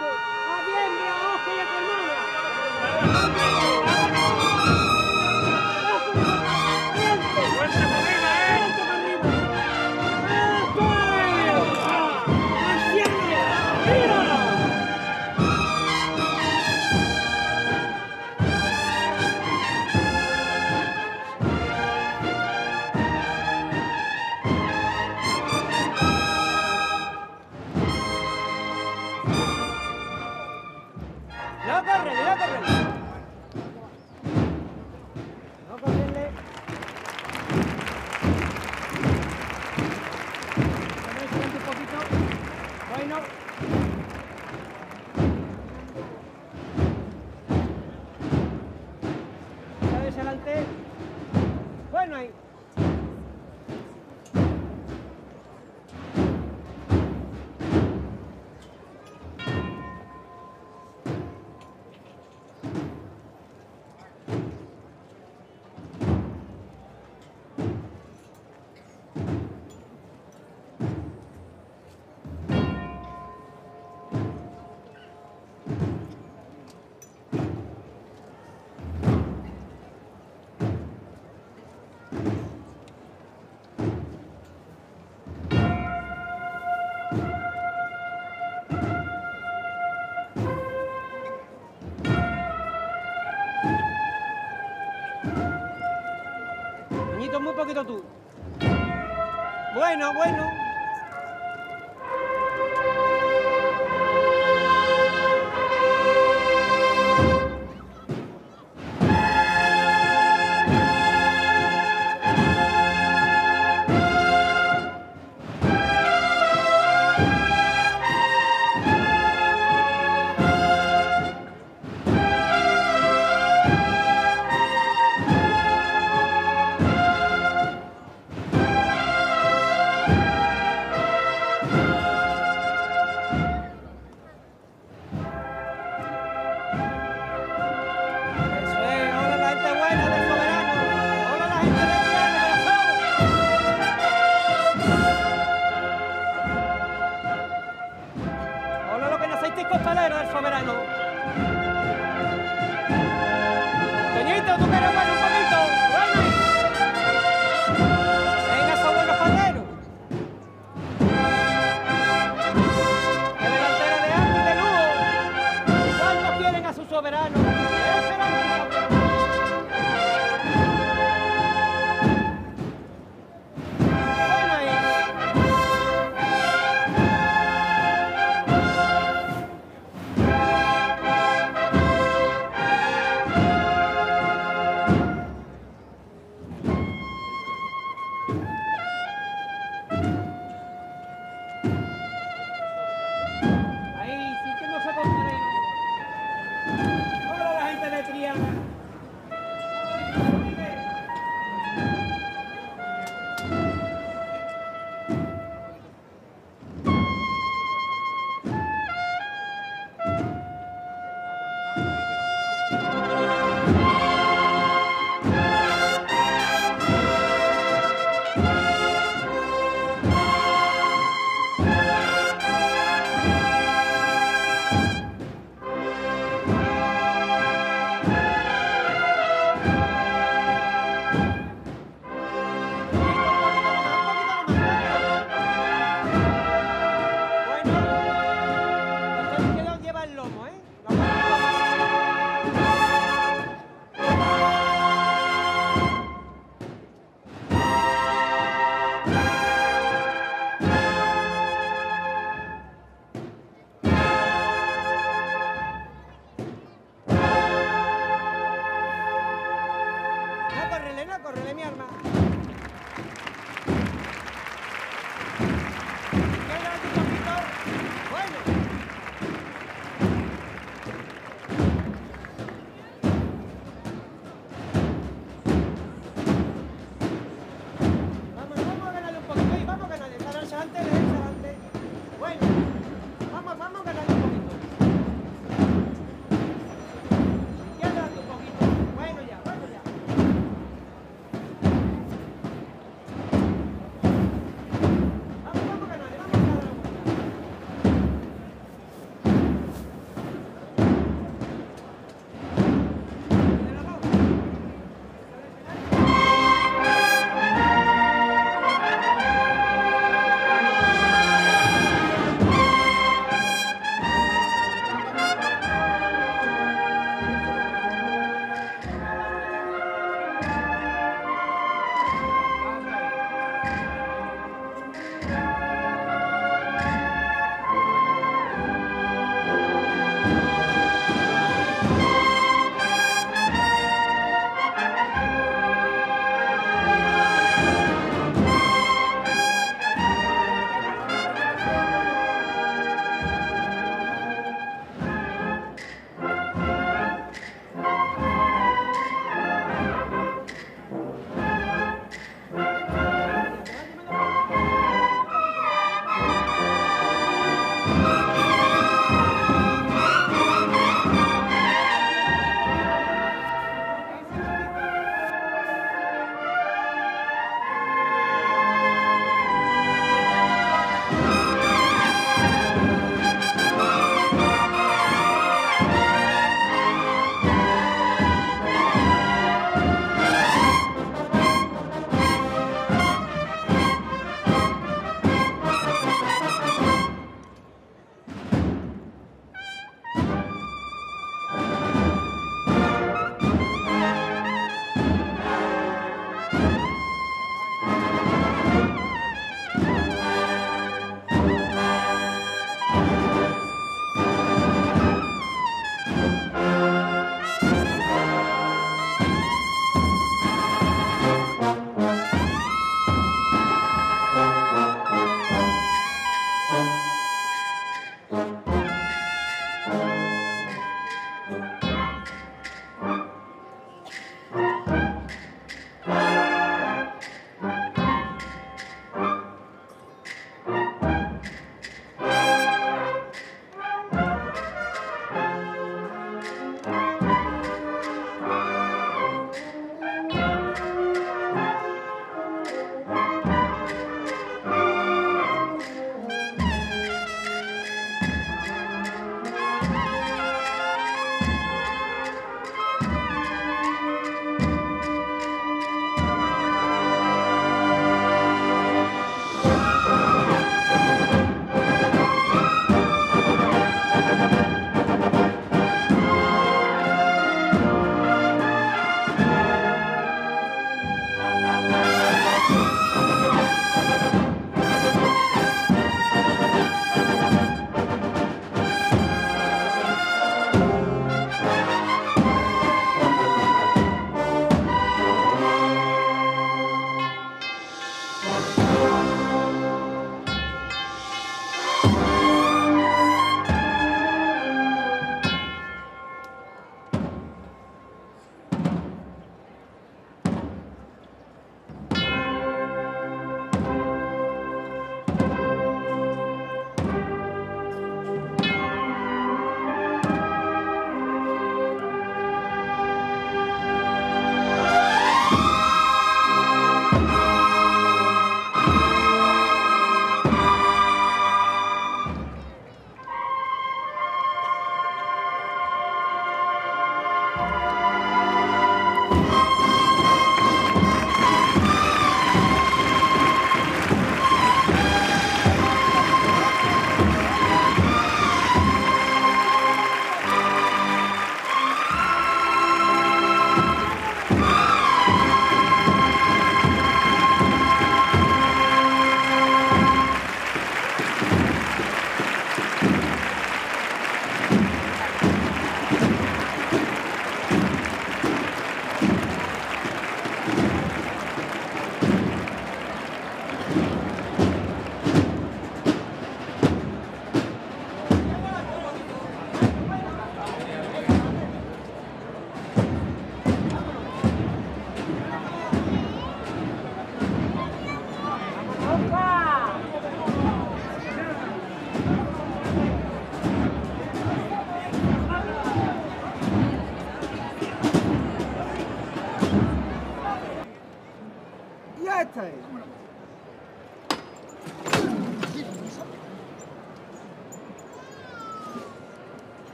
Avienga, hoja y a ¡La carrera, la carrera! un poquito tú. Bueno, bueno.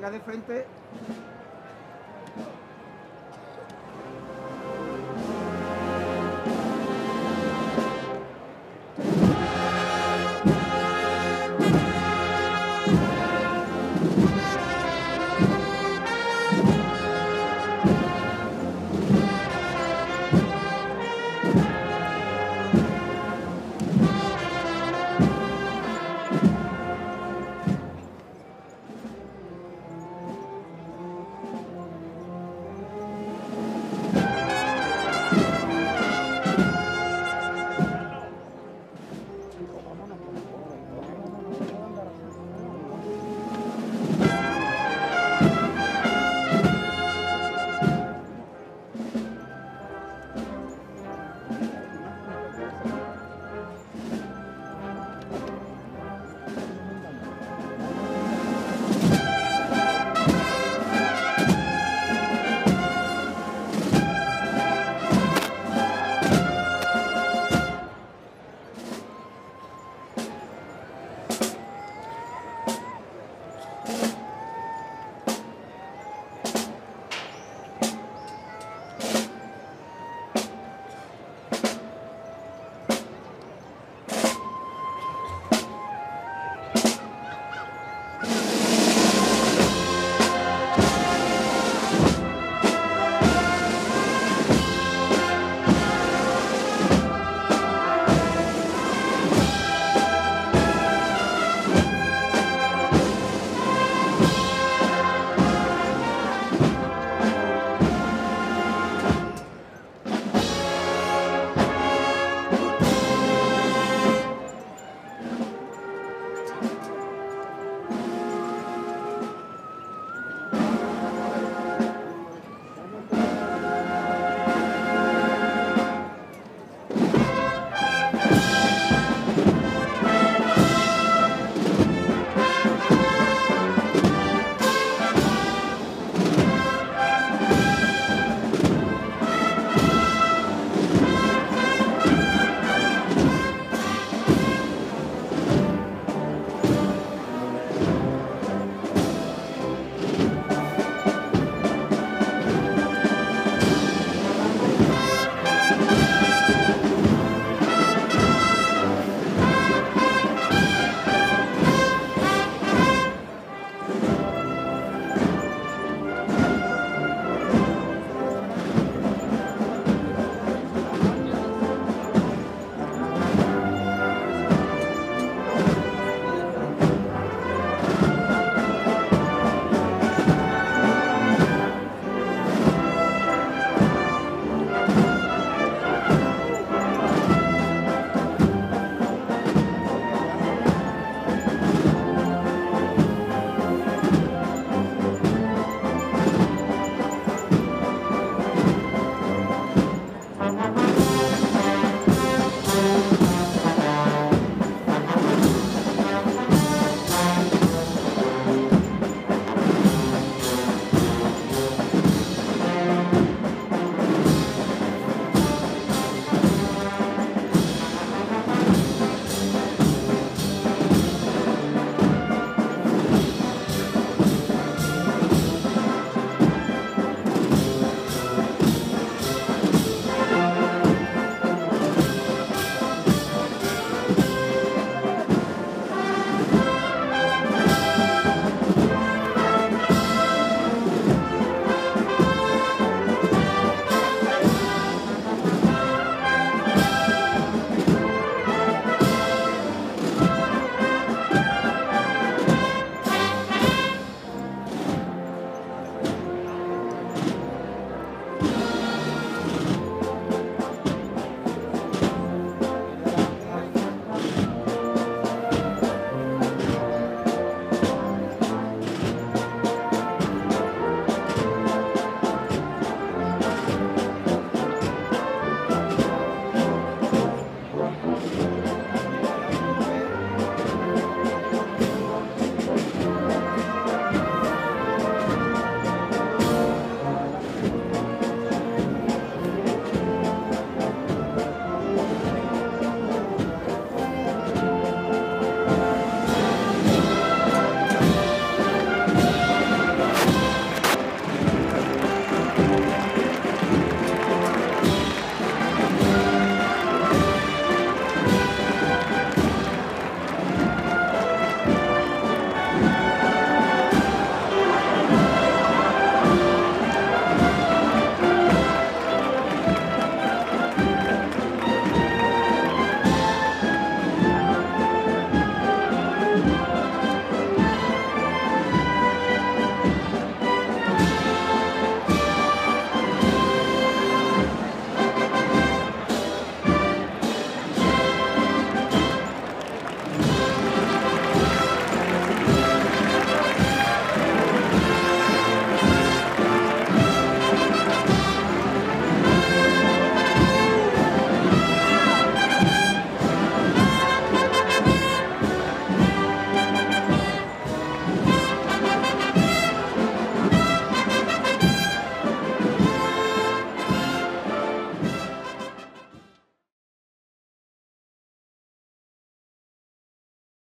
Venga de frente